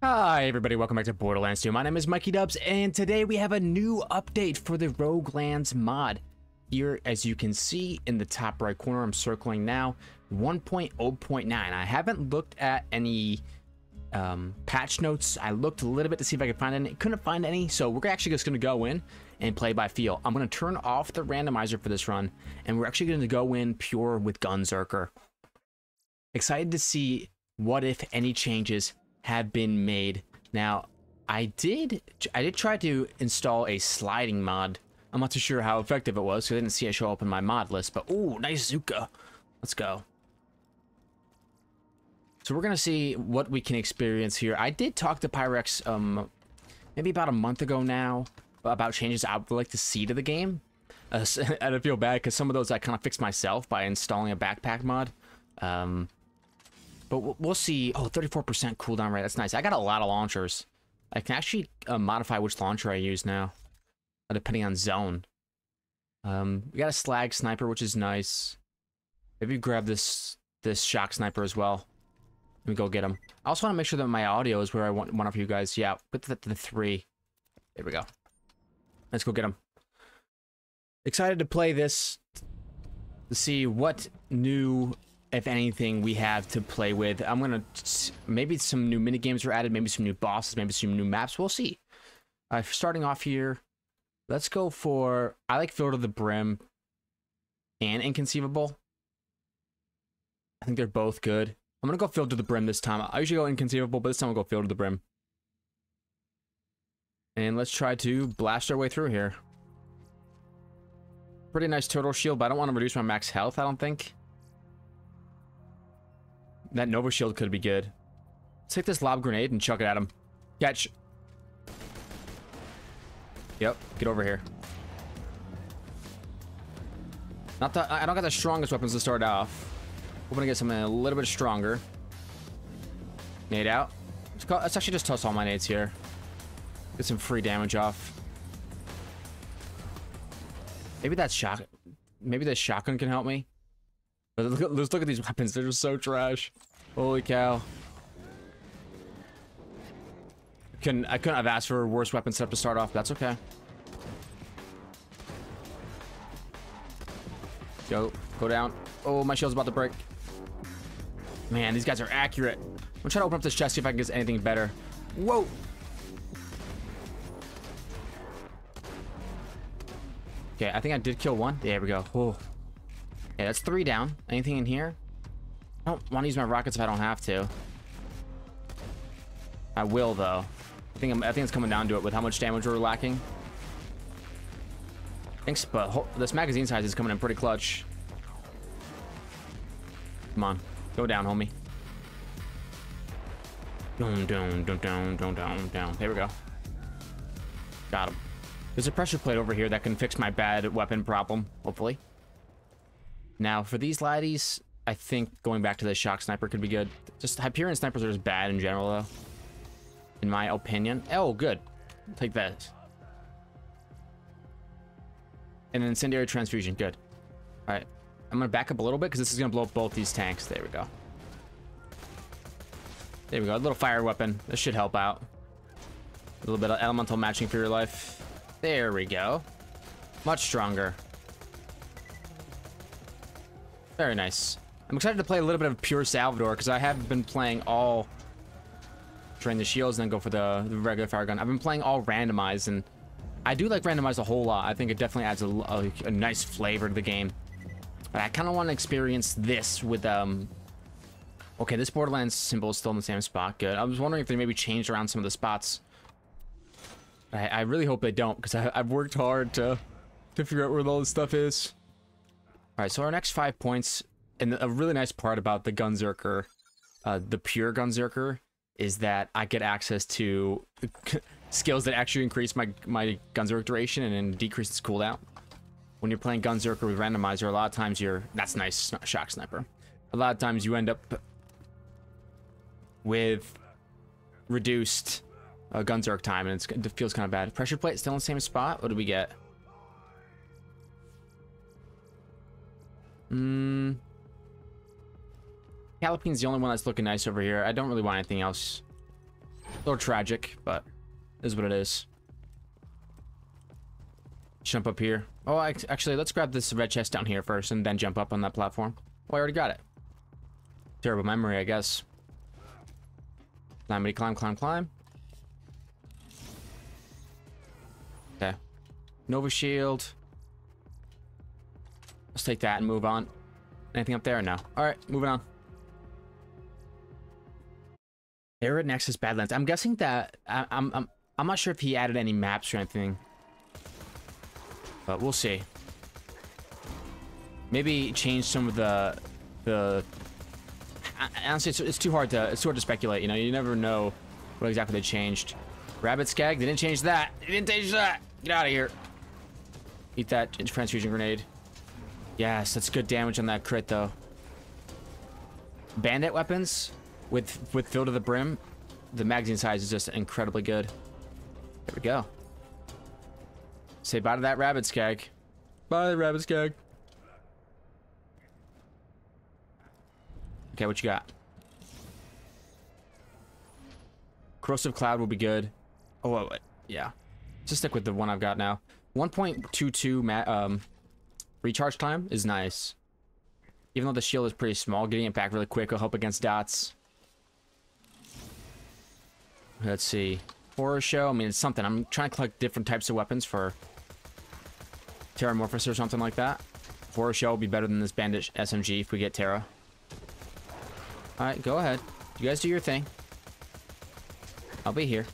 Hi everybody, welcome back to Borderlands 2. My name is Mikey Dubs, and today we have a new update for the Roguelands mod. Here, as you can see in the top right corner, I'm circling now, 1.0.9. I haven't looked at any um, patch notes. I looked a little bit to see if I could find any. Couldn't find any, so we're actually just going to go in and play by feel. I'm going to turn off the randomizer for this run, and we're actually going to go in pure with Gunzerker. Excited to see what, if any, changes have been made. Now, I did I did try to install a sliding mod. I'm not too sure how effective it was, because I didn't see it show up in my mod list, but oh, nice Zuka. Let's go. So we're gonna see what we can experience here. I did talk to Pyrex um maybe about a month ago now about changes I would like to see to the game. Uh, I feel bad because some of those I kind of fixed myself by installing a backpack mod. Um, but we'll see. Oh, 34% cooldown rate. That's nice. I got a lot of launchers. I can actually uh, modify which launcher I use now, uh, depending on zone. Um, we got a slag sniper, which is nice. Maybe grab this this shock sniper as well. Let me go get him. I also want to make sure that my audio is where I want one of you guys. Yeah, put the, the three. There we go. Let's go get him. Excited to play this to see what new if anything, we have to play with. I'm gonna maybe some new mini games are added, maybe some new bosses, maybe some new maps. We'll see. Uh, starting off here, let's go for I like Filled to the Brim and Inconceivable. I think they're both good. I'm gonna go Filled to the Brim this time. I usually go Inconceivable, but this time I'll go Filled to the Brim. And let's try to blast our way through here. Pretty nice total shield, but I don't want to reduce my max health, I don't think. That Nova Shield could be good. Take this lob grenade and chuck it at him. Catch. Yep, get over here. Not that I don't got the strongest weapons to start off. We're gonna get something a little bit stronger. Nade out. Let's actually just toss all my nades here. Get some free damage off. Maybe that shot. Maybe the shotgun can help me. Let's look, let's look at these weapons. They're just so trash. Holy cow. Can I couldn't have asked for a worse weapon setup to start off. That's okay. Go, go down. Oh, my shield's about to break. Man, these guys are accurate. I'm gonna try to open up this chest, see if I can get anything better. Whoa! Okay, I think I did kill one. There we go. Oh. Okay, that's three down. Anything in here? I don't want to use my rockets if I don't have to. I will, though. I think, I'm, I think it's coming down to it with how much damage we're lacking. Thanks, but this magazine size is coming in pretty clutch. Come on. Go down, homie. Down, down, down, down, down, down, down. There we go. Got him. There's a pressure plate over here that can fix my bad weapon problem, hopefully. Now, for these laddies, I think going back to the shock sniper could be good. Just Hyperion snipers are just bad in general, though. In my opinion. Oh, good. take that. And an incendiary transfusion. Good. All right. I'm going to back up a little bit because this is going to blow up both these tanks. There we go. There we go. A little fire weapon. This should help out. A little bit of elemental matching for your life. There we go. Much stronger. Very nice. I'm excited to play a little bit of pure Salvador because I have been playing all train the shields and then go for the, the, regular fire gun. I've been playing all randomized and I do like randomized a whole lot. I think it definitely adds a, a, a nice flavor to the game. But I kind of want to experience this with um. Okay, this Borderlands symbol is still in the same spot. Good. I was wondering if they maybe changed around some of the spots. I, I really hope they don't because I've worked hard to to figure out where all this stuff is. All right, so our next five points, and a really nice part about the Gunzerker, uh, the pure Gunzerker, is that I get access to skills that actually increase my my Gunzerker duration and then decrease its cooldown. When you're playing Gunzerker with randomizer, a lot of times you're that's nice shock sniper. A lot of times you end up with reduced uh, Gunzerk time, and it feels kind of bad. Pressure plate still in the same spot. What do we get? Hmm. Callipyne's the only one that's looking nice over here. I don't really want anything else. A little tragic, but is what it is. Jump up here. Oh, I, actually, let's grab this red chest down here first and then jump up on that platform. Oh, I already got it. Terrible memory, I guess. Climb, climb, climb, climb. Okay. Nova Shield. Let's take that and move on. Anything up there? No. Alright, moving on. Arid Nexus Badlands. I'm guessing that... I, I'm, I'm, I'm not sure if he added any maps or anything. But we'll see. Maybe change some of the... the honestly, it's, it's too hard to it's too hard to speculate. You know, you never know what exactly they changed. Rabbit Skag, they didn't change that. They didn't change that. Get out of here. Eat that transfusion grenade. Yes, that's good damage on that crit though. Bandit weapons with with fill to the brim, the magazine size is just incredibly good. There we go. Say bye to that rabbit skag. Bye, rabbit skag. Okay, what you got? Corrosive Cloud will be good. Oh, yeah. Just stick with the one I've got now. 1.22 um, recharge time is nice. Even though the shield is pretty small, getting it back really quick will help against dots. Let's see. Horror show. I mean, it's something. I'm trying to collect different types of weapons for Terramorphous or something like that. Horror show will be better than this bandit SMG if we get Terra. Alright, go ahead. You guys do your thing. I'll be here.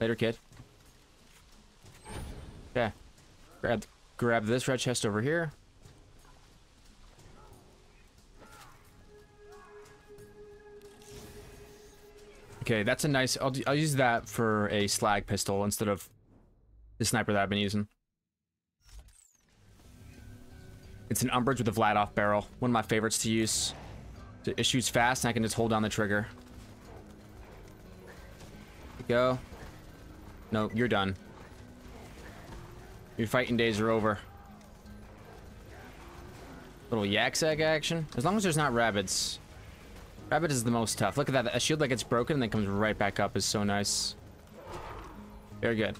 Later, kid. Okay. Grab, grab this red chest over here. Okay, that's a nice... I'll, I'll use that for a slag pistol instead of the sniper that I've been using. It's an Umbrage with a Vladoff barrel. One of my favorites to use. It shoots fast and I can just hold down the trigger. Go. No, you're done. Your fighting days are over. Little yak sack action. As long as there's not rabbits. Rabbit is the most tough. Look at that. A shield that gets broken and then comes right back up is so nice. Very good.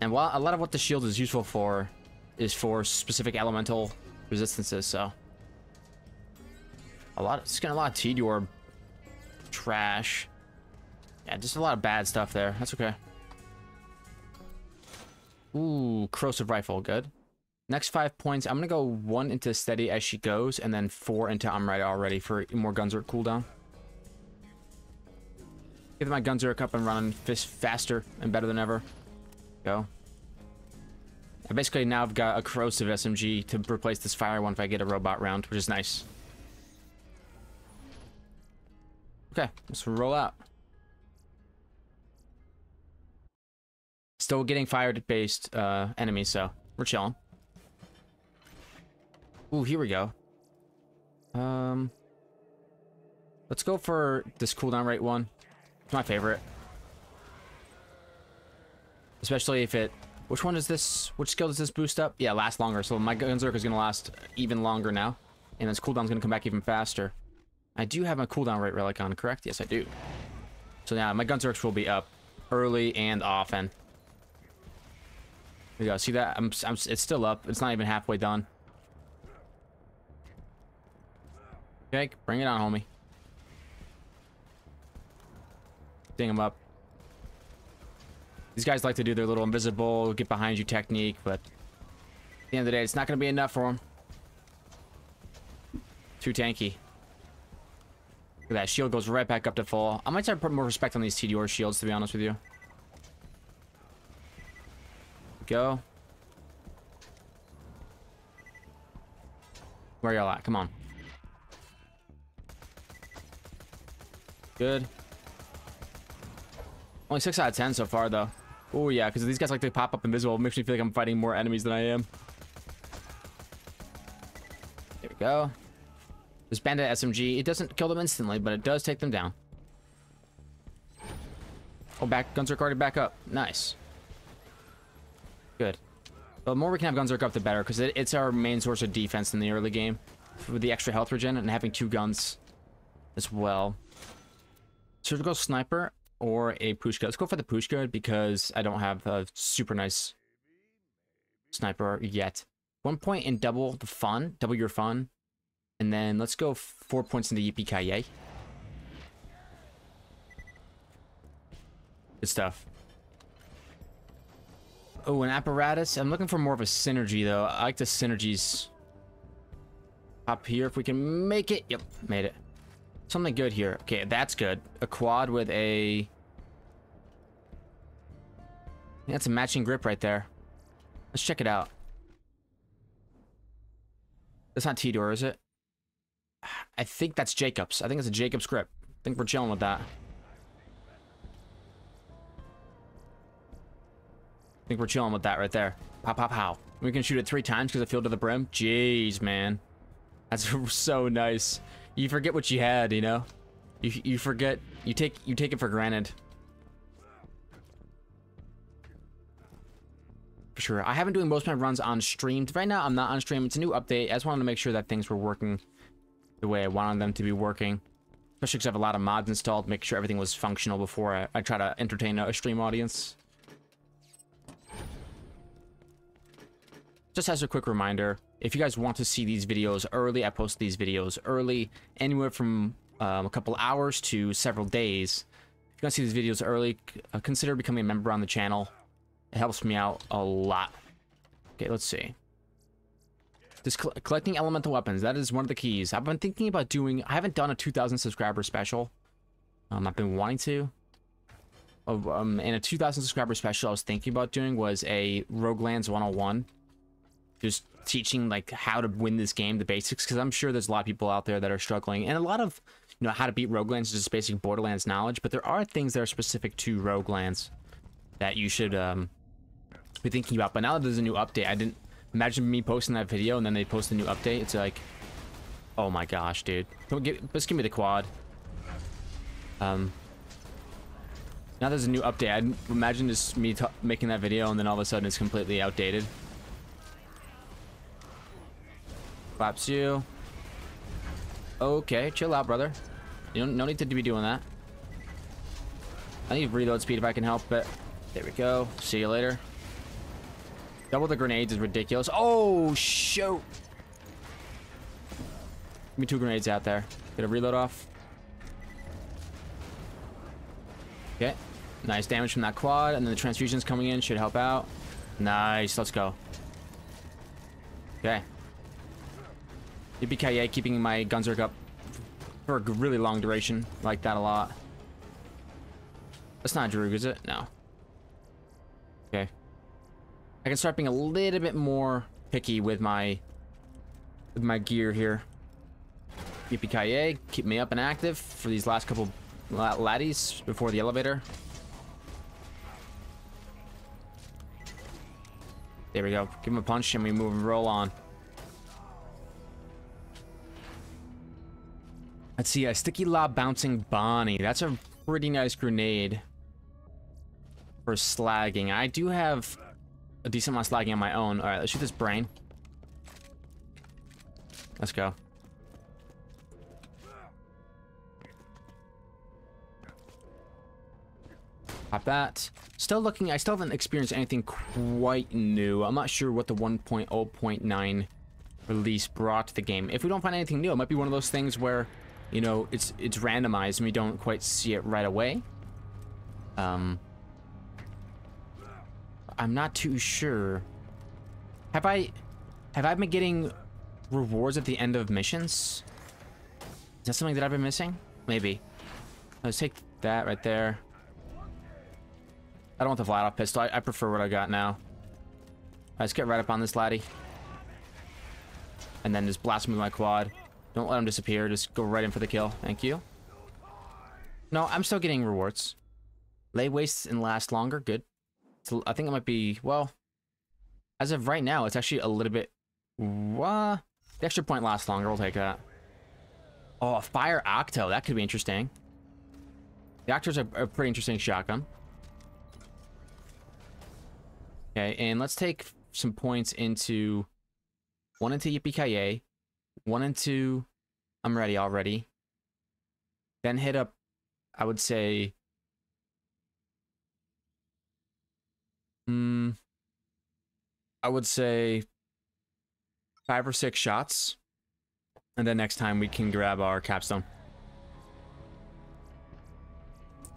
And while a lot of what the shield is useful for is for specific elemental resistances, so. A lot, just getting a lot of Tediore trash. Yeah, just a lot of bad stuff there. That's okay. Ooh, corrosive rifle, good. Next five points, I'm gonna go one into steady as she goes, and then four into I'm ready already for more Gunzerk cooldown. Get my Gunzerk up and running faster and better than ever. Go. I basically now I've got a corrosive SMG to replace this fire one if I get a robot round, which is nice. Okay, let's roll out. Still getting fire-based uh, enemies, so we're chilling. Ooh, here we go. Um, let's go for this cooldown rate one. It's my favorite. Especially if it... Which one is this? Which skill does this boost up? Yeah, last longer. So my Gunzerk is going to last even longer now. And this cooldown's going to come back even faster. I do have my cooldown rate relic on, correct? Yes, I do. So now my Gunzerks will be up early and often. There you go. See that? I'm, I'm, it's still up. It's not even halfway done. Okay, bring it on, homie. Ding him up. These guys like to do their little invisible, get behind you technique, but at the end of the day, it's not going to be enough for them. Too tanky. Look at that. Shield goes right back up to full. I might start putting more respect on these TDR shields, to be honest with you. Go. Where y'all at? Come on. Good. Only 6 out of 10 so far, though. Oh, yeah, because these guys like to pop up invisible. It makes me feel like I'm fighting more enemies than I am. There we go. This bandit SMG, it doesn't kill them instantly, but it does take them down. Oh, back Gunzerk already back up. Nice. Good. the more we can have Guns Gunzerk up, the better, because it, it's our main source of defense in the early game. With the extra health regen and having two guns as well. Surgical Sniper. or a Pushka. Let's go for the Pushka because I don't have a super nice sniper yet. One point and double the fun, double your fun. And then let's go four points into Yippee Good stuff. Oh, an apparatus. I'm looking for more of a synergy, though. I like the synergies. Up here, if we can make it. Yep, made it. Something good here. Okay, that's good. A quad with a... That's a matching grip right there. Let's check it out. That's not Tediore, is it? I think that's Jacobs. I think it's a Jacobs grip. I think we're chilling with that. I think we're chilling with that right there. Pop, pop, how. We can shoot it three times because it filled to the brim. Jeez, man. That's so nice. You forget what you had, you know? You, you forget, you take, you take it for granted. For sure. I haven't doing most of my runs on stream. Right now, I'm not on stream. It's a new update. I just wanted to make sure that things were working the way I wanted them to be working. Especially because I have a lot of mods installed. Make sure everything was functional before I, I try to entertain a stream audience. Just as a quick reminder, if you guys want to see these videos early, I post these videos early, anywhere from um, a couple hours to several days. If you want to see these videos early, uh, consider becoming a member on the channel. It helps me out a lot. Okay, let's see. Just collecting elemental weapons, that is one of the keys. I've been thinking about doing, I haven't done a 2,000 subscriber special. Um, I've been wanting to. Um, and a 2,000 subscriber special I was thinking about doing was a Roguelands 101 just teaching like how to win this game, the basics, because I'm sure there's a lot of people out there that are struggling, and a lot of you know how to beat Roguelands is just basic Borderlands knowledge, but there are things that are specific to Roguelands that you should um, be thinking about. But now that there's a new update, I didn't imagine me posting that video and then they post a new update. It's like, oh my gosh, dude, Don't give, just give me the quad. Um, now there's a new update. I imagine just me making that video and then all of a sudden it's completely outdated. Claps you. Okay, chill out, brother. You don't, no need to be doing that. I need reload speed if I can help it. There we go. See you later. Double the grenades is ridiculous. Oh, shoot. Give me two grenades out there. Get a reload off. Okay. Nice damage from that quad. And then the transfusions coming in should help out. Nice. Let's go. Okay. Yippee keeping my Gunzerk up for a really long duration. Like that a lot. That's not Droog, is it? No. Okay. I can start being a little bit more picky with my with my gear here. Yippee keep me up and active for these last couple laddies before the elevator. There we go. Give him a punch and we move and roll on. Let's see, a Sticky Lob Bouncing Bonnie. That's a pretty nice grenade for slagging. I do have a decent amount of slagging on my own. All right, let's shoot this brain. Let's go. Pop that. Still looking, I still haven't experienced anything quite new. I'm not sure what the 1.0.9 release brought to the game. If we don't find anything new, it might be one of those things where you know, it's it's randomized and we don't quite see it right away. Um, I'm not too sure. Have I, have I been getting rewards at the end of missions? Is that something that I've been missing? Maybe. Let's take that right there. I don't want the Vladof pistol. I, I prefer what I got now. let's get right up on this laddie. And then just blast him with my quad. Don't let him disappear. Just go right in for the kill. Thank you. No, I'm still getting rewards. Lay waste and last longer. Good. So I think it might be, well, as of right now, it's actually a little bit... Uh, the extra point lasts longer. We'll take that. Oh, a fire octo. That could be interesting. The octo's a, a pretty interesting shotgun. Okay, and let's take some points into... One into Yippee one and two, I'm ready already. Then hit up, I would say, mm, I would say five or six shots. And then next time we can grab our capstone.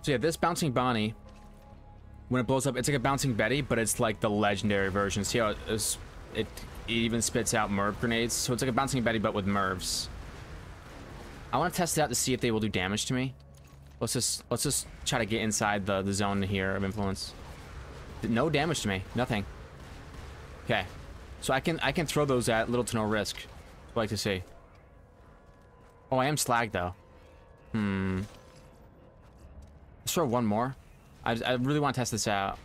So yeah, this bouncing Bonnie, when it blows up, it's like a bouncing Betty, but it's like the legendary version. See how it's it, even spits out MIRV grenades? So it's like a bouncing Betty, but with MIRVs. I want to test it out to see if they will do damage to me. Let's just let's just try to get inside the, the zone here of influence. No damage to me. Nothing. Okay. So I can I can throw those at little to no risk. I'd like to see. Oh, I am slag though. Hmm. Let's throw one more. I, I really want to test this out.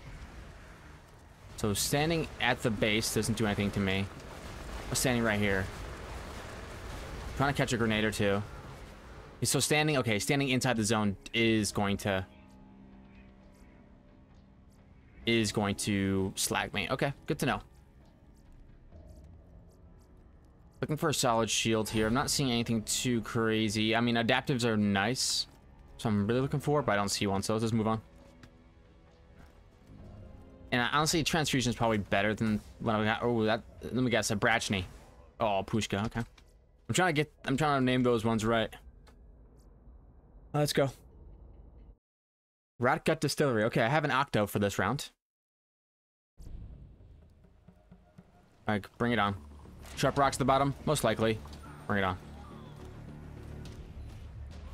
So standing at the base doesn't do anything to me. I'm standing right here. I'm trying to catch a grenade or two. So standing, okay, standing inside the zone is going to... Is going to slag me. Okay, good to know. Looking for a solid shield here. I'm not seeing anything too crazy. I mean, adaptives are nice. So I'm really looking for, but I don't see one. So let's just move on. And honestly, transfusion is probably better than what I got. Oh, that. Let me guess. A Brachny. Oh, Pushka. Okay. I'm trying to get. I'm trying to name those ones right. Uh, let's go. Ratgut Distillery. Okay, I have an Octo for this round. Alright, bring it on. Sharp rocks at the bottom? Most likely. Bring it on.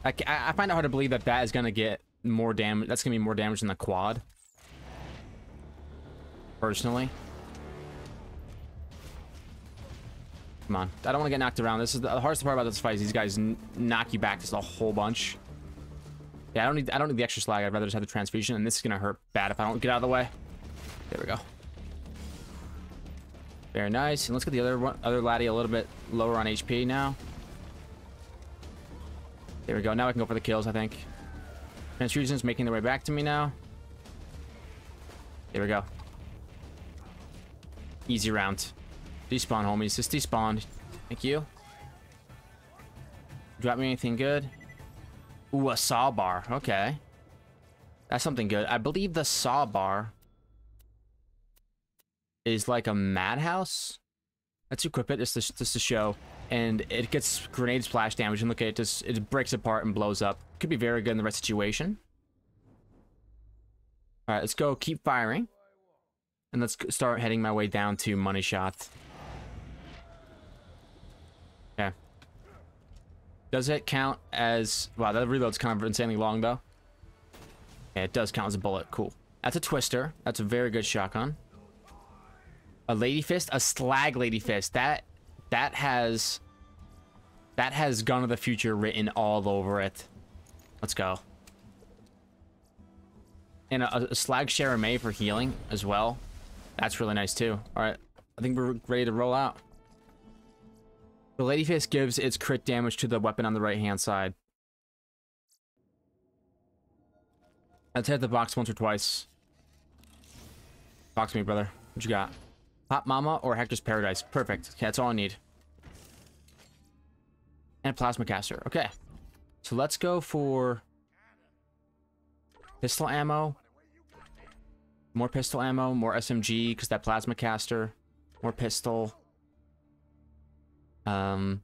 I, I find it hard to believe that that is going to get more damage. That's going to be more damage than the quad. Personally. Come on. I don't want to get knocked around. This is the, the hardest part about this fight is these guys knock you back just a whole bunch. Yeah, I don't need I don't need the extra slag. I'd rather just have the transfusion, and this is gonna hurt bad if I don't get out of the way. There we go. Very nice. And let's get the other one, other laddie a little bit lower on HP now. There we go. Now I can go for the kills, I think. Transfusions making their way back to me now. There we go. Easy round. Despawn, homies. Just despawn. Thank you. Drop me anything good? Ooh, a Sawbar. Okay. That's something good. I believe the Sawbar is like a madhouse. Let's equip it just just to show. And it gets grenade splash damage. And look at it, just it breaks apart and blows up. Could be very good in the right situation. All right, let's go keep firing. And let's start heading my way down to money shot. Okay. Does it count as... Wow, that reload's kind of insanely long, though. Yeah, it does count as a bullet. Cool. That's a twister. That's a very good shotgun. A lady fist? A slag lady fist. That... That has... That has Gun of the Future written all over it. Let's go. And a, a slag May for healing as well. That's really nice, too. Alright. I think we're ready to roll out. The Lady Fist gives its crit damage to the weapon on the right-hand side. Let's hit the box once or twice. Box me, brother. What you got? Hot Mama or Hector's Paradise? Perfect. Okay, that's all I need. And Plasma Caster. Okay. So let's go for... Pistol ammo. More pistol ammo. More SMG, because that Plasma Caster. More pistol. Um,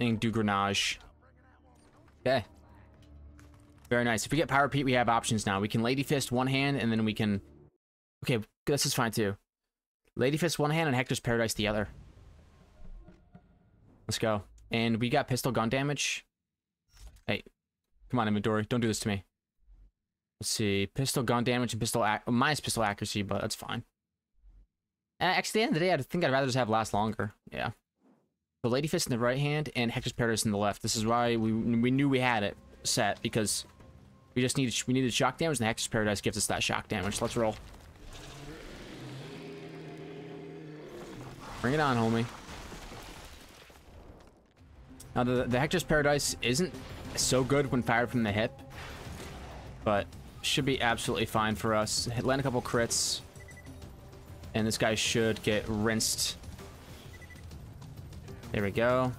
and do Grenage. Okay. Very nice. If we get Power Repeat, we have options now. We can Lady Fist one hand, and then we can... Okay, this is fine too. Lady Fist one hand and Hector's Paradise the other. Let's go. And we got pistol gun damage. Hey, come on, inventory. Don't do this to me. Let's see. Pistol gun damage and pistol... Minus pistol accuracy, but that's fine. Actually, at the end of the day, I think I'd rather just have last longer. Yeah. The Lady Fist in the right hand and Hector's Paradise in the left. This is why we we knew we had it set because we just needed we needed shock damage and Hector's Paradise gives us that shock damage. Let's roll. Bring it on, homie. Now the the Hector's Paradise isn't so good when fired from the hip, but should be absolutely fine for us. Land a couple crits, and this guy should get rinsed there we go.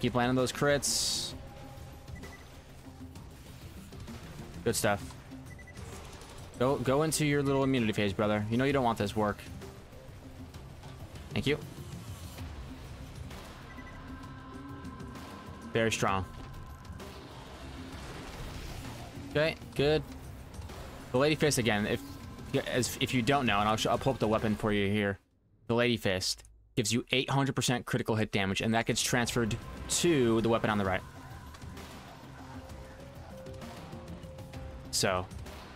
Keep landing those crits. Good stuff. Go go into your little immunity phase, brother. You know you don't want this work. Thank you. Very strong. Okay, good. The Lady Fist again, if as if you don't know, and I'll, I'll pull up the weapon for you here. The Lady Fist gives you 800% critical hit damage, and that gets transferred to the weapon on the right. So,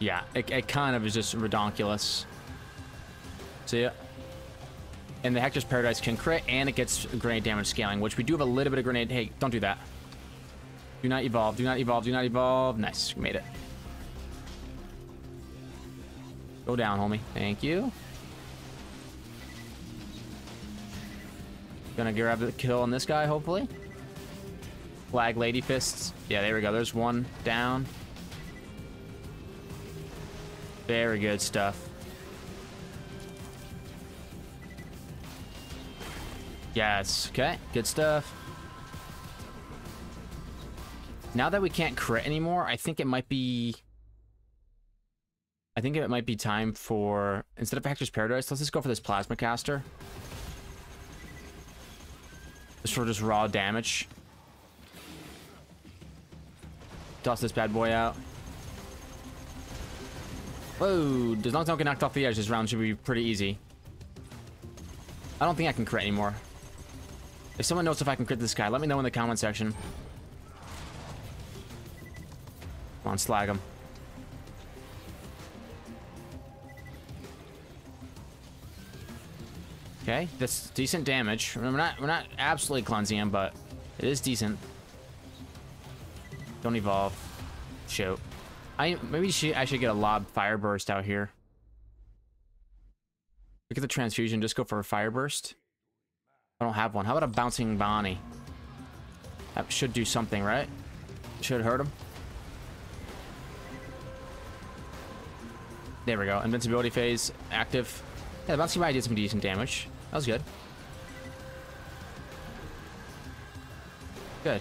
yeah, it, it kind of is just redonkulous. See ya. And the Hector's Paradise can crit, and it gets grenade damage scaling, which we do have a little bit of grenade. Hey, don't do that. Do not evolve, do not evolve, do not evolve. Nice, we made it. Go down, homie. Thank you. Gonna grab the kill on this guy, hopefully. Flag Lady Fists. Yeah, there we go. There's one down. Very good stuff. Yes. Okay. Good stuff. Now that we can't crit anymore, I think it might be... I think it might be time for... Instead of Hector's Paradise, let's just go for this Plasma Caster. Just for just raw damage. Toss this bad boy out. Whoa, as long as I don't get knocked off the edge, this round should be pretty easy. I don't think I can crit anymore. If someone knows if I can crit this guy, let me know in the comment section. On, slag him. Okay, that's decent damage. We're not we're not absolutely cleansing him, but it is decent. Don't evolve. Shoot. I maybe she, I should get a lob fire burst out here. Look at the transfusion. Just go for a fire burst. I don't have one. How about a bouncing Bonnie? That should do something, right? Should hurt him. There we go. Invincibility phase active. Yeah, the bouncing Bonnie did some decent damage. That was good. Good.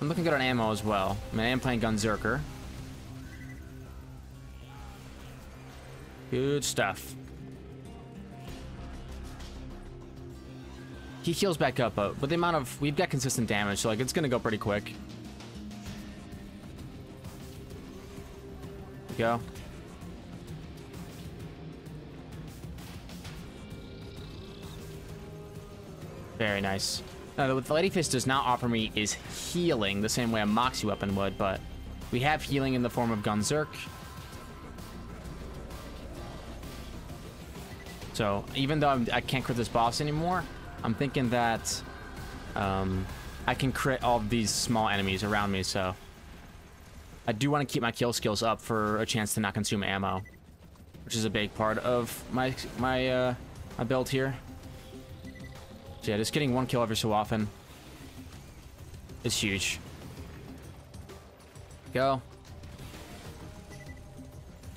I'm looking good on ammo as well. I mean, I am playing Gunzerker. Good stuff. He heals back up, but with the amount of... We've got consistent damage, so like it's going to go pretty quick. Go. Very nice. Now, what the Lady Fist does not offer me is healing the same way a Moxxi weapon would, but we have healing in the form of Gunzerk. So even though I'm, I can not crit this boss anymore, I'm thinking that um, I can crit all these small enemies around me, so... I do want to keep my kill skills up for a chance to not consume ammo, which is a big part of my my uh, my build here. So yeah, just getting one kill every so often is huge. Go.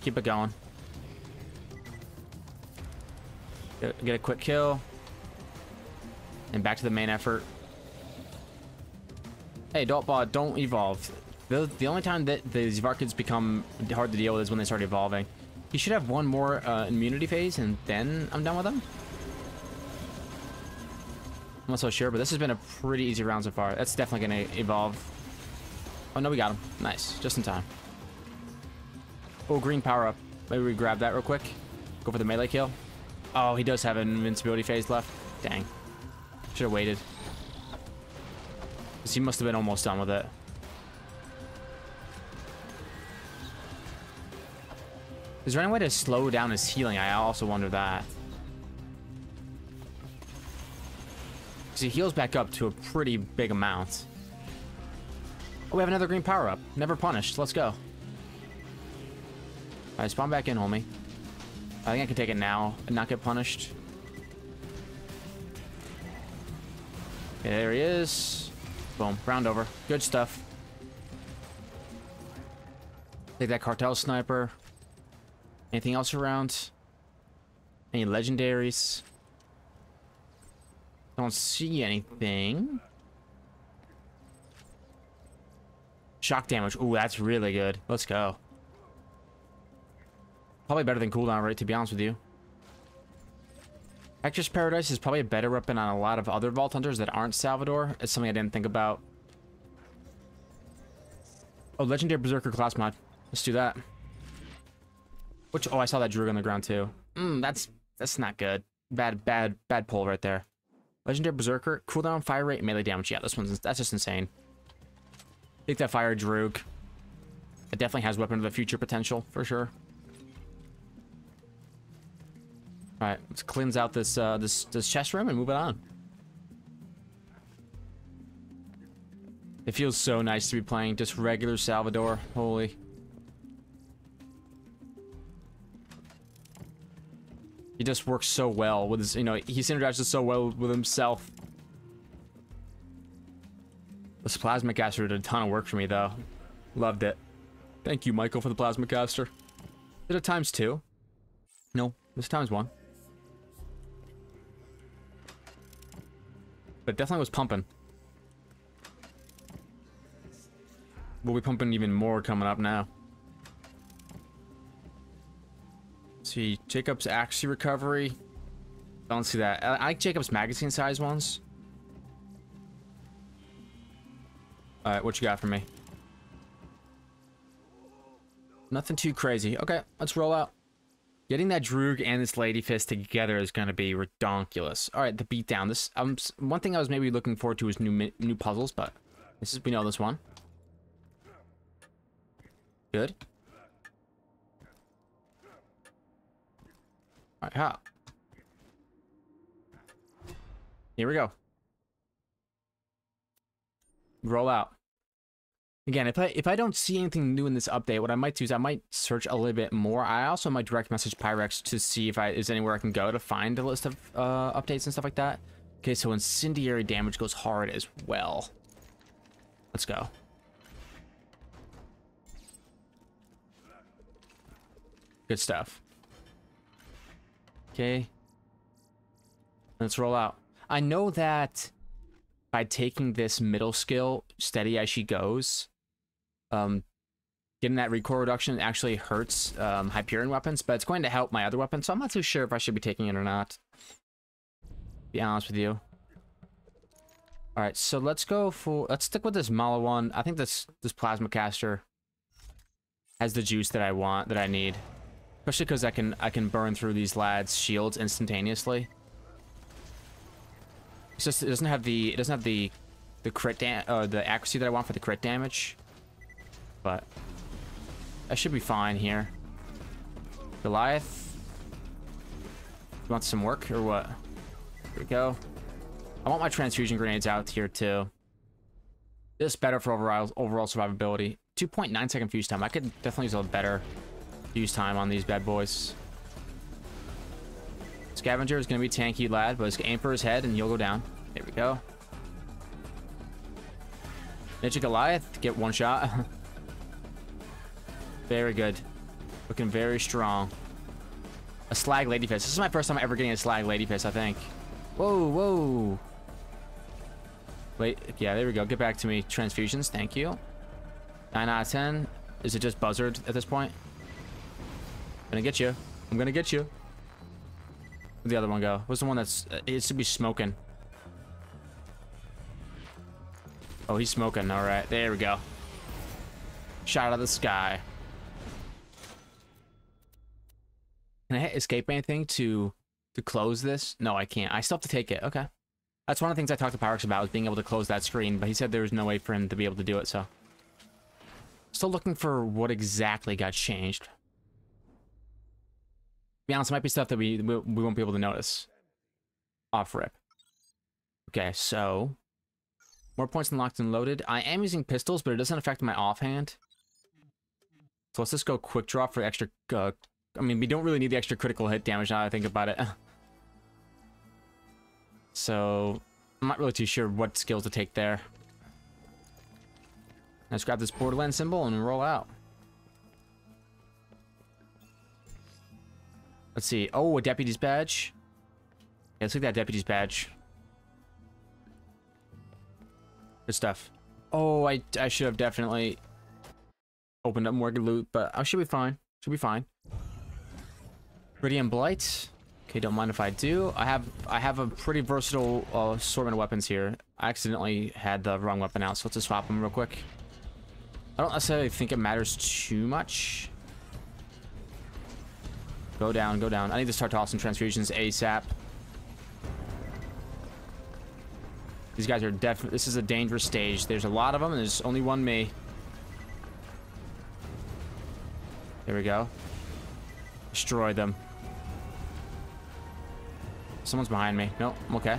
Keep it going. Get, get a quick kill. And back to the main effort. Hey, Doltbot, don't evolve. The, the only time that the Zvarkids become hard to deal with is when they start evolving. He should have one more uh, immunity phase, and then I'm done with him. I'm not so sure, but this has been a pretty easy round so far. That's definitely going to evolve. Oh, no, we got him. Nice. Just in time. Oh, green power up. Maybe we grab that real quick. Go for the melee kill. Oh, he does have an invincibility phase left. Dang. Should have waited. He must have been almost done with it. Is there any way to slow down his healing? I also wonder that. He heals back up to a pretty big amount. Oh, we have another green power-up. Never punished. Let's go. Alright, spawn back in, homie. I think I can take it now and not get punished. There he is. Boom. Round over. Good stuff. Take that cartel sniper. Anything else around? Any legendaries? Don't see anything. Shock damage. Ooh, that's really good. Let's go. Probably better than cooldown rate, to be honest with you. Hector's Paradise is probably a better weapon on a lot of other Vault Hunters that aren't Salvador. It's something I didn't think about. Oh, Legendary Berserker class mod. Let's do that. Which, oh, I saw that Droog on the ground too. Hmm, that's, that's not good. Bad, bad, bad pull right there. Legendary Berserker, cooldown, fire rate, melee damage. Yeah, this one's, that's just insane. Take that fire Droog. It definitely has weapon of the future potential, for sure. Alright, let's cleanse out this uh, this this chest room and move it on. It feels so nice to be playing just regular Salvador. Holy. He just works so well with his, you know, he synergizes so well with himself. This plasma caster did a ton of work for me though. Loved it. Thank you, Michael, for the plasma caster. Did it times two? No, this times one. But definitely was pumping. We'll be pumping even more coming up now. See, Jacob's accuracy recovery. Don't see that. I like Jacob's magazine size ones. Alright, what you got for me? Nothing too crazy. Okay, let's roll out. Getting that Droog and this Lady Fist together is going to be redonkulous. All right, the beatdown. This um, one thing I was maybe looking forward to is new new puzzles, but this is we know this one. Good. Right, ha. Here we go. Roll out. Again, if I if I don't see anything new in this update, what I might do is I might search a little bit more. I also might direct message Pyrex to see if I is anywhere I can go to find a list of uh, updates and stuff like that. Okay, so incendiary damage goes hard as well. Let's go. Good stuff. Okay. Let's roll out. I know that by taking this middle skill steady as she goes, um, getting that recoil reduction actually hurts um, Hyperion weapons, but it's going to help my other weapons, so I'm not too sure if I should be taking it or not. Be honest with you. Alright, so let's go for... Let's stick with this Maliwan. I think this, this Plasma Caster has the juice that I want, that I need. Especially because I can, I can burn through these lads' shields instantaneously. It's just, it doesn't have the, it doesn't have the, the crit uh, the accuracy that I want for the crit damage. But I should be fine here. Goliath. You want some work or what? Here we go. I want my transfusion grenades out here too. This better for overall overall survivability. 2.9 second fuse time. I could definitely use a better fuse time on these bad boys. Scavenger is going to be tanky lad, but aim for his head and you'll go down. There we go. Ninja Goliath, get one shot. Very good. Looking very strong. A Slag Lady Fist. This is my first time ever getting a Slag Lady Fist, I think. Whoa, whoa. Wait, yeah, there we go. Get back to me. Transfusions, thank you. 9 out of 10. Is it just buzzard at this point? Gonna get you. I'm gonna get you. Where'd the other one go? Where's the one that's... Uh, it should be smoking. Oh, he's smoking. All right, there we go. Shot out of the sky. Can I escape anything to to close this? No, I can't. I still have to take it. Okay. That's one of the things I talked to Pyrex about, was being able to close that screen, but he said there was no way for him to be able to do it, so. Still looking for what exactly got changed. Be honest, it might be stuff that we, we, we won't be able to notice. Off rip. Okay, so... More points unlocked and loaded. I am using pistols, but it doesn't affect my offhand. So let's just go quick draw for extra uh, I mean, we don't really need the extra critical hit damage now I think about it. so, I'm not really too sure what skills to take there. Let's grab this Borderland symbol and roll out. Let's see. Oh, a deputy's badge. Yeah, let's take that deputy's badge. Good stuff. Oh, I, I should have definitely opened up more loot, but I should be fine. Should be fine. Radiant Blight. Okay, don't mind if I do. I have I have a pretty versatile uh, assortment of weapons here. I accidentally had the wrong weapon out, so let's just swap them real quick. I don't necessarily think it matters too much. Go down, go down. I need to start tossing transfusions ASAP. These guys are definitely... This is a dangerous stage. There's a lot of them, and there's only one me. There we go. Destroy them. Someone's behind me. No, I'm okay.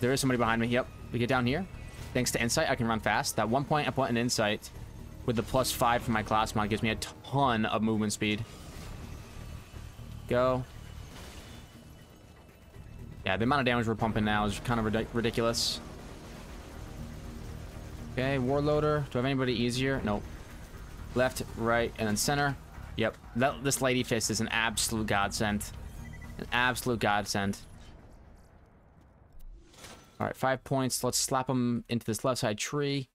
There is somebody behind me. Yep. We get down here. Thanks to Incite, I can run fast. That one point I put in Incite with the plus five from my class mod gives me a ton of movement speed. Go. Yeah, the amount of damage we're pumping now is kind of ridiculous. Okay, Warloader. Do I have anybody easier? Nope. Left, right, and then center. Yep. That, this Lady Fist is an absolute godsend. An absolute godsend. Alright, five points. Let's slap them into this left side tree.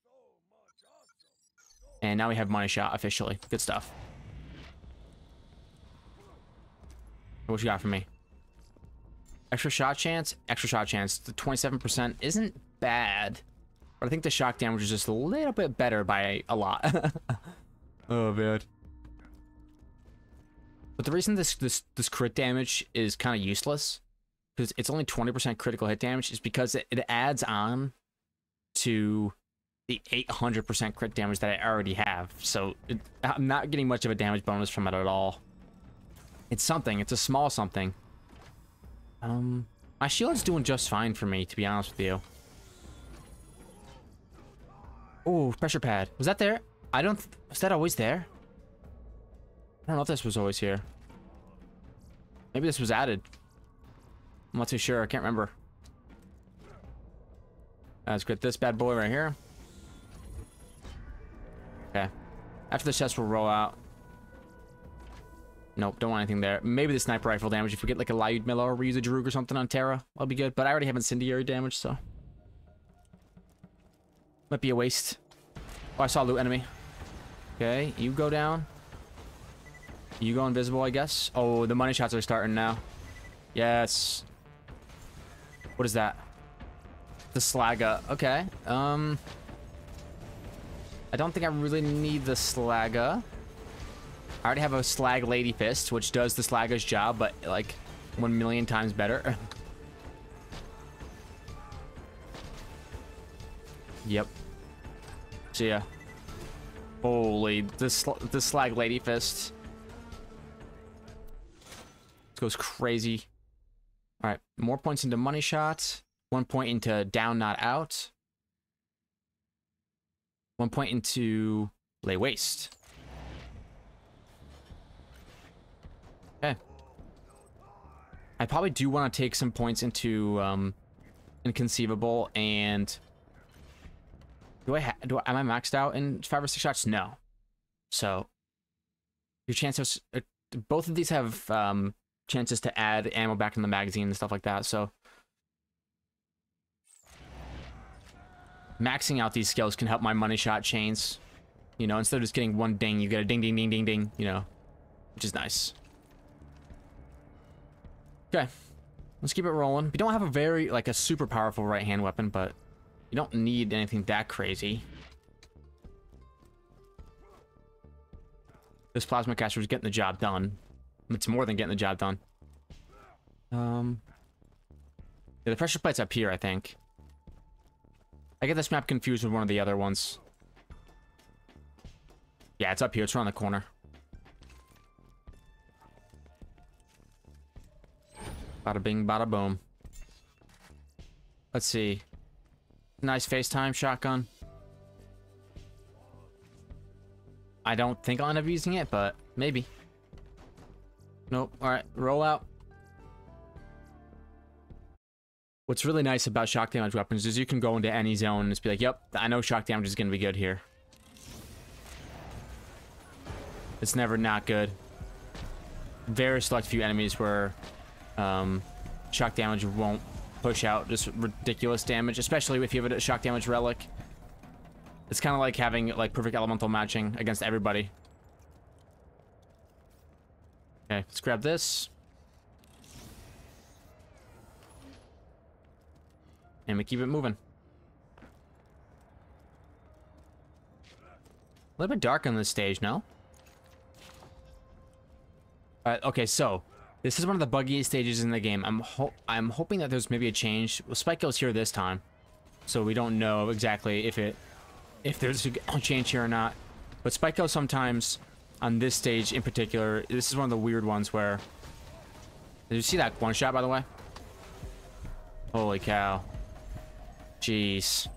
And now we have money shot officially. Good stuff. What you got for me? Extra shot chance? Extra shot chance. The 27% isn't bad. But I think the shock damage is just a little bit better by a lot. oh, man. But the reason this this this crit damage is kind of useless, because it's only 20% critical hit damage, is because it, it adds on to the 800% crit damage that I already have. So it, I'm not getting much of a damage bonus from it at all. It's something. It's a small something. Um, my shield's doing just fine for me, to be honest with you. Oh, pressure pad. Was that there? I don't... Was that always there? I don't know if this was always here. Maybe this was added. I'm not too sure. I can't remember. Let's get this bad boy right here. After the chest we'll roll out. Nope, don't want anything there. Maybe the sniper rifle damage. If we get like a Lyudmila or we use a Droog or something on Terra, that'll be good. But I already have incendiary damage, so... Might be a waste. Oh, I saw a loot enemy. Okay, you go down. You go invisible, I guess. Oh, the money shots are starting now. Yes. What is that? The Slagga. Okay. Um... I don't think I really need the Slagga. I already have a Slag Lady Fist, which does the Slagga's job, but like one million times better. yep. See ya. Holy, this the Slag Lady Fist. This goes crazy. All right, more points into money shot. One point into down, not out. One point into lay waste. Okay. I probably do want to take some points into um, inconceivable and do I do I, am I maxed out in five or six shots? No. So your chances uh, both of these have um, chances to add ammo back in the magazine and stuff like that. So maxing out these skills can help my money shot chains. You know, instead of just getting one ding, you get a ding, ding, ding, ding, ding. You know, which is nice. Okay. Let's keep it rolling. We don't have a very, like, a super powerful right-hand weapon, but you don't need anything that crazy. This plasma caster is getting the job done. It's more than getting the job done. Um, yeah, the pressure plate's up here, I think. I get this map confused with one of the other ones. Yeah, it's up here. It's around the corner. Bada bing, bada boom. Let's see. Nice FaceTime shotgun. I don't think I'll end up using it, but maybe. Nope. Alright, roll out. What's really nice about shock damage weapons is you can go into any zone and just be like, yep, I know shock damage is going to be good here. It's never not good. Very select few enemies where um, shock damage won't push out just ridiculous damage, especially if you have a shock damage relic. It's kind of like having like perfect elemental matching against everybody. Okay, let's grab this. And we keep it moving. A little bit dark on this stage, no? Alright, okay, so this is one of the buggiest stages in the game. I'm ho I'm hoping that there's maybe a change. Well, Spike goes here this time, so we don't know exactly if it if there's a change here or not. But Spike goes sometimes on this stage in particular. This is one of the weird ones where. Did you see that one shot by the way? Holy cow! Jeez.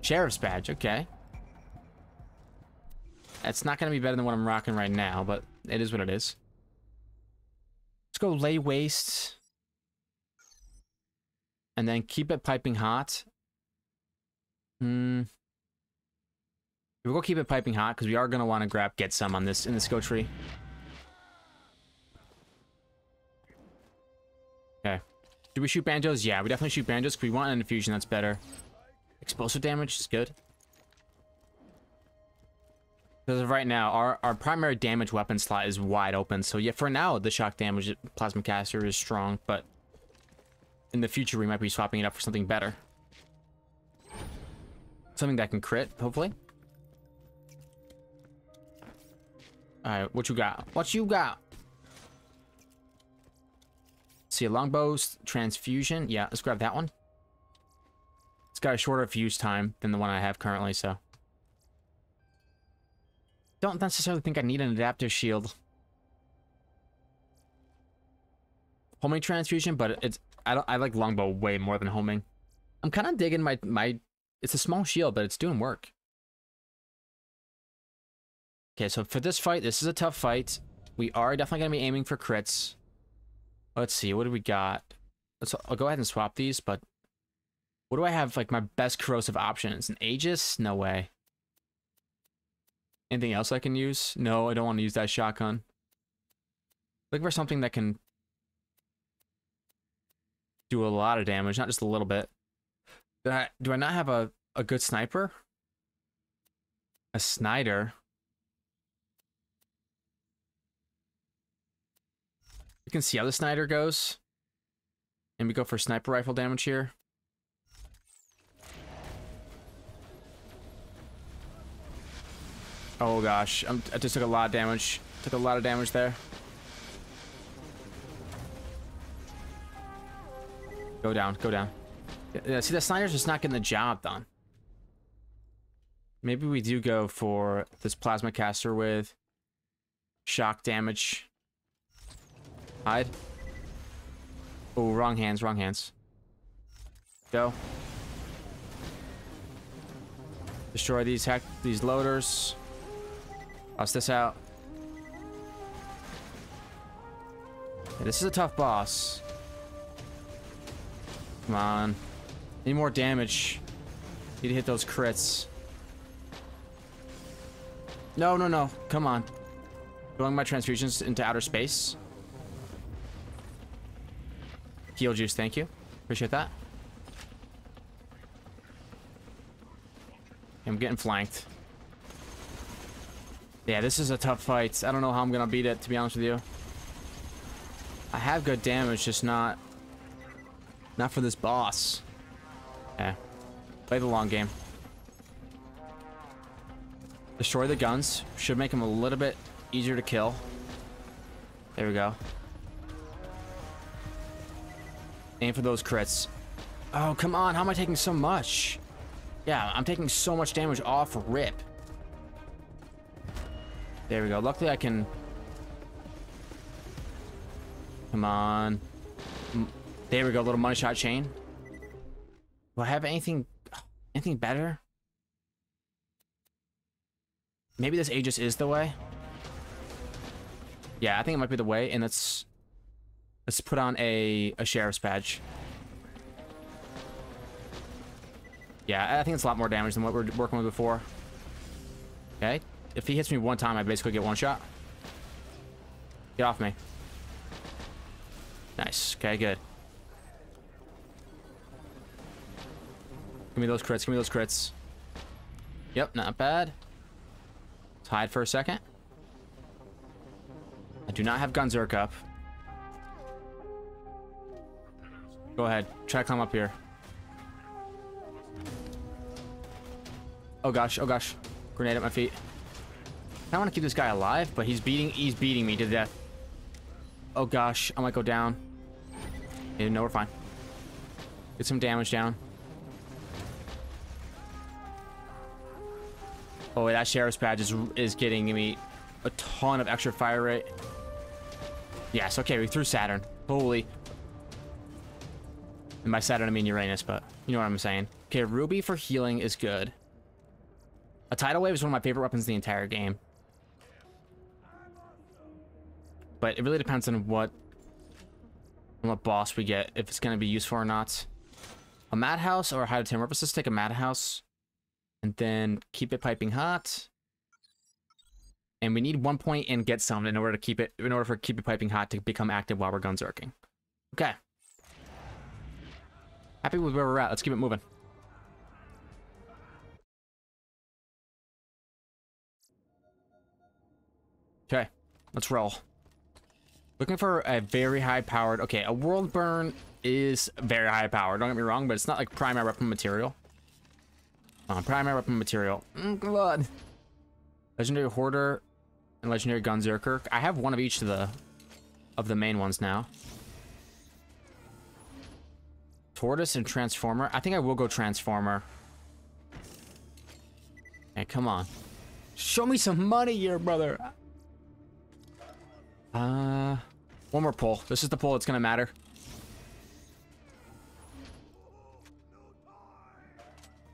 Sheriff's badge, okay. That's not gonna be better than what I'm rocking right now, but it is what it is. Let's go lay waste. And then keep it piping hot. Hmm. We'll go keep it piping hot because we are going to want to grab get some on this in this go tree. Do we shoot banjos? Yeah, we definitely shoot banjos because we want an infusion that's better. Explosive damage is good. Because of right now, our, our primary damage weapon slot is wide open. So yeah, for now, the shock damage plasma caster is strong, but in the future, we might be swapping it up for something better. Something that can crit, hopefully. Alright, what you got? What you got? See a longbow transfusion. Yeah, let's grab that one. It's got a shorter fuse time than the one I have currently, so don't necessarily think I need an adaptive shield. Homing transfusion, but it's I don't I like longbow way more than homing. I'm kind of digging my my. It's a small shield, but it's doing work. Okay, so for this fight, this is a tough fight. We are definitely gonna be aiming for crits. Let's see, what do we got? Let's. I'll go ahead and swap these, but what do I have like my best corrosive options? An Aegis? No way. Anything else I can use? No, I don't want to use that shotgun. Looking for something that can do a lot of damage, not just a little bit. Do I, do I not have a, a good sniper? A Snider? Can see how the Snider goes. And we go for sniper rifle damage here. Oh gosh, um, I'm, i just took a lot of damage. Took a lot of damage there. Go down, go down. Yeah, see, the Snider's just not getting the job done. Maybe we do go for this Plasma Caster with shock damage. Hide. Oh, wrong hands, wrong hands. Go. Destroy these hack these loaders. Bust this out. Yeah, this is a tough boss. Come on. Need more damage. Need to hit those crits. No, no, no. Come on. Throwing my transfusions into outer space. Heal juice, thank you. Appreciate that. I'm getting flanked. Yeah, this is a tough fight. I don't know how I'm gonna beat it, to be honest with you. I have good damage, just not... Not for this boss. Yeah. Play the long game. Destroy the guns. Should make them a little bit easier to kill. There we go. Aim for those crits. Oh, come on. How am I taking so much? Yeah, I'm taking so much damage off rip. There we go. Luckily, I can... Come on. There we go. Little money shot chain. Do I have anything... Anything better? Maybe this Aegis is the way. Yeah, I think it might be the way. And let's... Let's put on a, a sheriff's badge. Yeah, I think it's a lot more damage than what we're working with before. Okay, if he hits me one time, I basically get one shot. Get off me. Nice. Okay, good. Give me those crits. Give me those crits. Yep, not bad. Let's hide for a second. I do not have Gunzerk up. Go ahead. Try to climb up here. Oh gosh, oh gosh. Grenade at my feet. I want to keep this guy alive, but he's beating he's beating me to death. Oh gosh, I might go down. Yeah, no, we're fine. Get some damage down. Oh, that sheriff's badge is is getting me a ton of extra fire rate. Yes, okay, we threw Saturn. Holy. And by Saturn, I mean Uranus, but you know what I'm saying. Okay, Ruby for healing is good. A Tidal Wave is one of my favorite weapons in the entire game. But it really depends on what, on what boss we get, if it's going to be useful or not. A Madhouse or a Hide Timber. Let's take a Madhouse. And then keep it piping hot. And we need one point and get some in order to keep it, in order for keep it piping hot to become active while we're gunzerking. Okay. Happy with where we're at. Let's keep it moving. Okay, let's roll. Looking for a very high powered. Okay, a world burn is very high powered. Don't get me wrong, but it's not like primary weapon material. Uh, primary weapon material. Mm, God. Legendary hoarder and legendary gunzerker. I have one of each of the of the main ones now. Tortoise and transformer. I think I will go transformer. Hey, come on. Show me some money here, brother. Uh, one more pull. This is the pull that's gonna matter.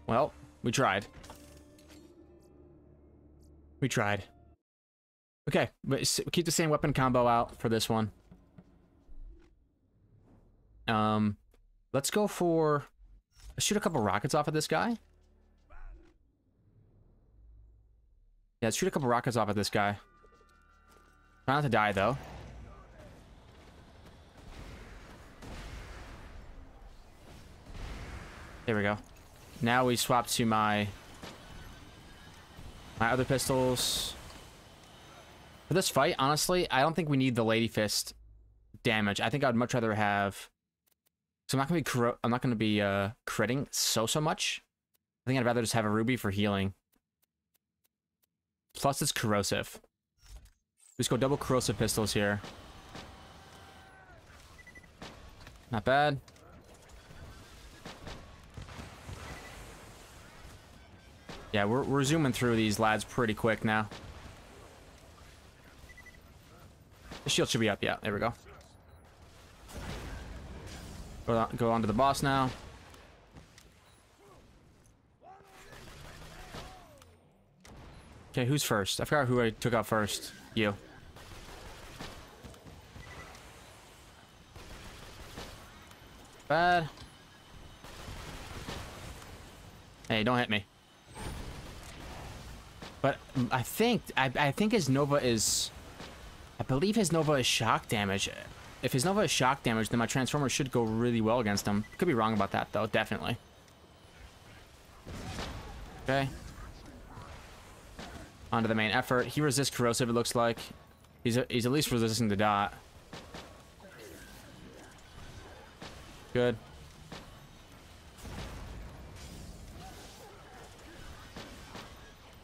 Well, we tried. We tried. Okay, but keep the same weapon combo out for this one. Um, let's go for... Let's shoot a couple rockets off of this guy. Yeah, let's shoot a couple rockets off of this guy. Try not to die, though. There we go. Now we swap to my... My other pistols. For this fight, honestly, I don't think we need the Lady Fist damage. I think I'd much rather have... So I'm not gonna be I'm not gonna be uh, critting so so much. I think I'd rather just have a ruby for healing. Plus, it's corrosive. Just go double corrosive pistols here. Not bad. Yeah, we're, we're zooming through these lads pretty quick now. The shield should be up. Yeah, there we go. Go on, go on to the boss now. Okay, who's first? I forgot who I took out first. You. Bad. Hey, don't hit me. But mm, I think I, I think his Nova is I believe his Nova is shock damage. If his Nova is shock damage, then my Transformer should go really well against him. Could be wrong about that though, definitely. Okay. Onto the main effort. He resists corrosive, it looks like. He's, he's at least resisting the dot. Good.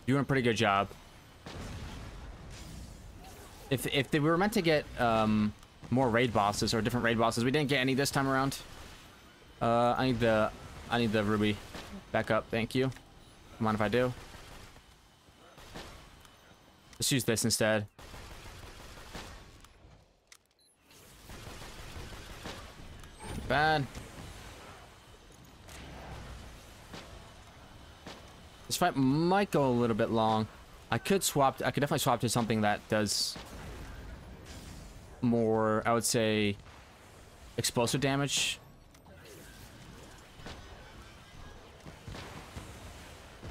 Doing a pretty good job. If, if they were meant to get um, more raid bosses or different raid bosses, we didn't get any this time around. Uh, I need the I need the ruby back up. Thank you. Mind if I do? Let's use this instead. Bad. This fight might go a little bit long. I could swap, I could definitely swap to something that does more, I would say, explosive damage.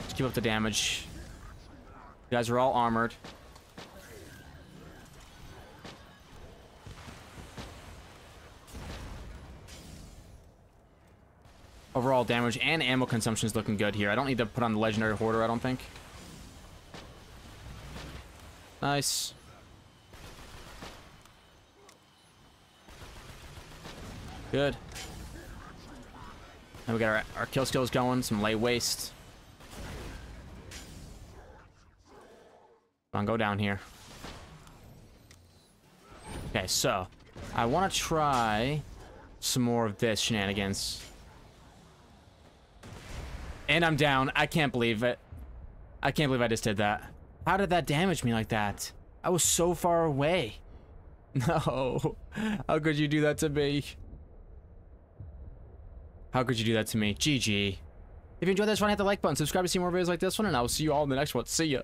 Just keep up the damage. You guys are all armored. Overall damage and ammo consumption is looking good here. I don't need to put on the Legendary Hoarder, I don't think. Nice. Good. And we got our, our kill skills going, some lay waste. Come on, go down here. Okay, so I want to try some more of this shenanigans. And I'm down. I can't believe it. I can't believe I just did that. How did that damage me like that? I was so far away. No. How could you do that to me? How could you do that to me? GG. If you enjoyed this one, hit the like button, subscribe to see more videos like this one, and I will see you all in the next one. See ya.